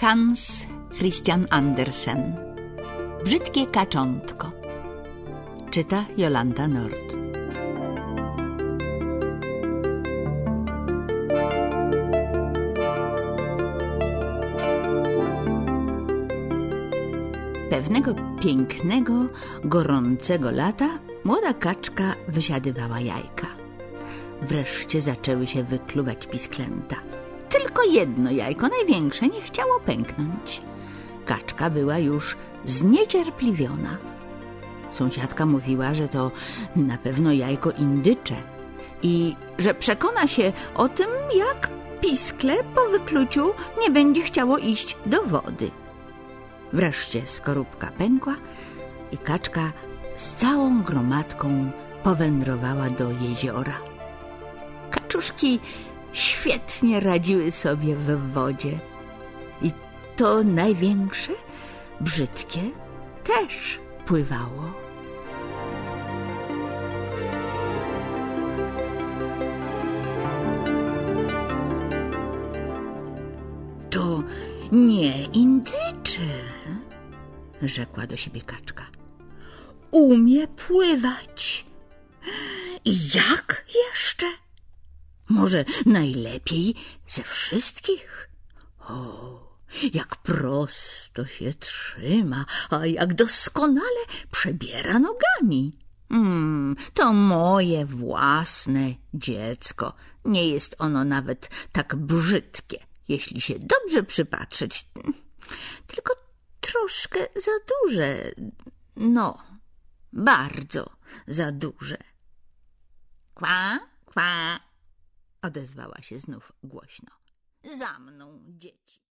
Hans Christian Andersen Brzydkie kaczątko Czyta Jolanta Nord Pewnego pięknego, gorącego lata młoda kaczka wysiadywała jajka. Wreszcie zaczęły się wykluwać pisklęta. Tylko jedno jajko, największe, nie chciało pęknąć. Kaczka była już zniecierpliwiona. Sąsiadka mówiła, że to na pewno jajko indycze i że przekona się o tym, jak piskle po wykluciu nie będzie chciało iść do wody. Wreszcie skorupka pękła i kaczka z całą gromadką powędrowała do jeziora. Kaczuszki świetnie radziły sobie w wodzie. I to największe, brzydkie, też pływało. To nie indycze, rzekła do siebie kaczka. Umie pływać. Jak jeszcze? Może najlepiej ze wszystkich? O, jak prosto się trzyma, a jak doskonale przebiera nogami. Mm, to moje własne dziecko. Nie jest ono nawet tak brzydkie, jeśli się dobrze przypatrzeć. Tylko troszkę za duże. No, bardzo za duże. Kwa, kwa, odezwała się znów głośno. Za mną, dzieci.